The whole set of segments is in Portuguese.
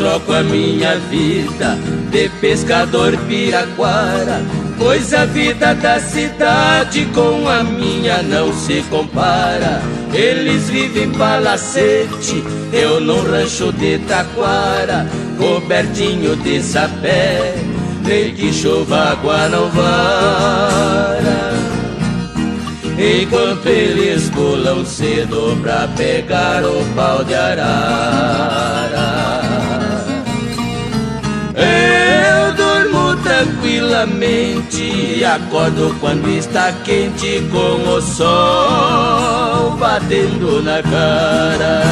troco a minha vida de pescador piraquara, pois a vida da cidade com a minha não se compara. Eles vivem palacete, eu num rancho de taquara, cobertinho de sapé, nem que chova água não vara. Enquanto eles pulam cedo pra pegar o pau de arara tranquilamente e acordo quando está quente com o sol batendo na cara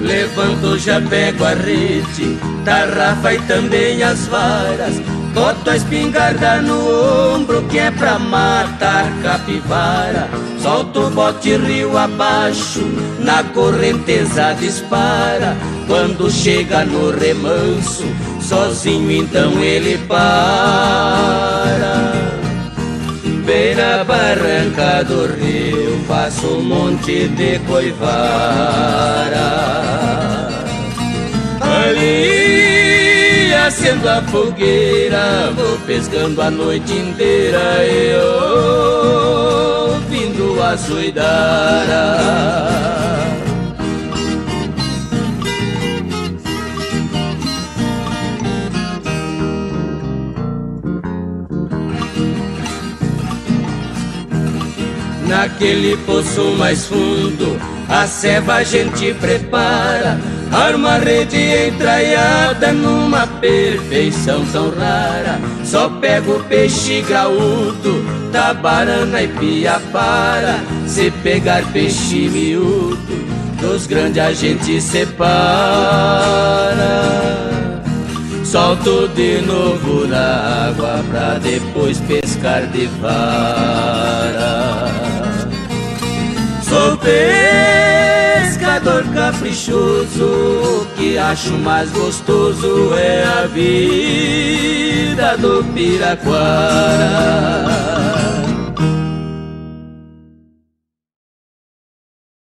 Levanto, já pego a rede, tarrafa e também as varas. Boto a espingarda no ombro que é pra matar capivara. Solto o bote rio abaixo, na correnteza dispara. Quando chega no remanso, sozinho então ele para. Bem na barranca do rio, faço um monte de coivara. Acendo a fogueira, vou pescando a noite inteira, eu ouvindo a suidara. Naquele poço mais fundo, a ceva a gente prepara. Arma rede entraiada numa perfeição tão rara. Só pego peixe graúdo, tabarana e piapara. Se pegar peixe miúdo, dos grandes a gente separa. Solto de novo na água pra depois pescar de vara. Sou pescador caprichoso, que acho mais gostoso é a vida do Piraquara.